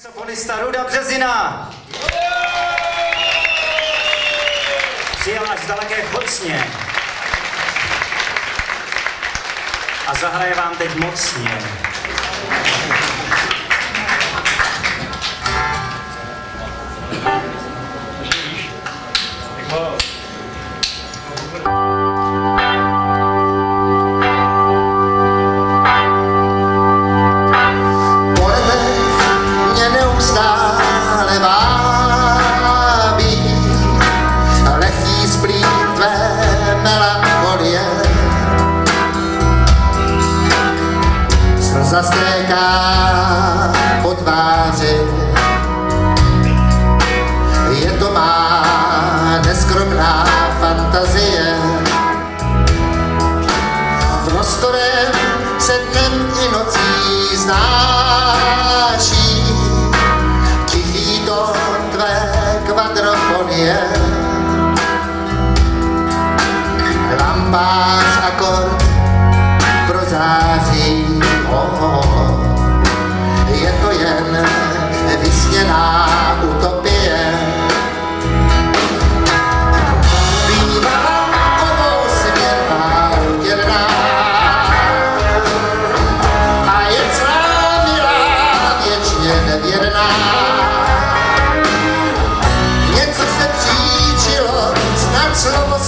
Saxofonista Ruda Březina! Přijel až daleké chocně. A zahraje vám teď mocně. zastéká po tváři.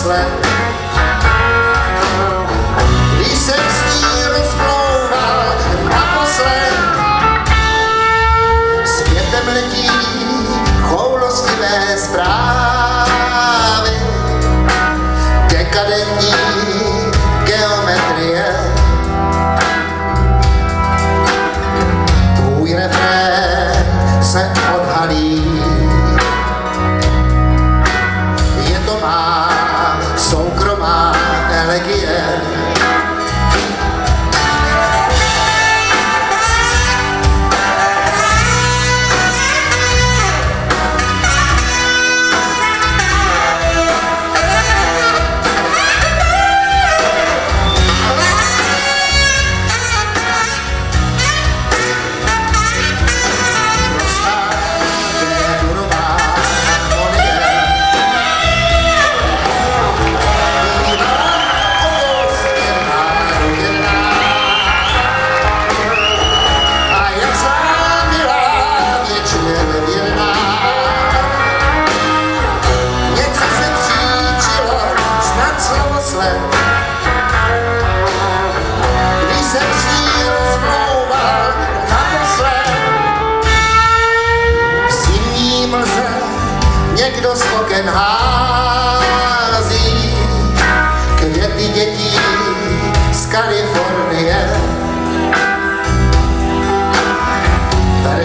slow. He says.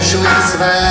Schluss, weil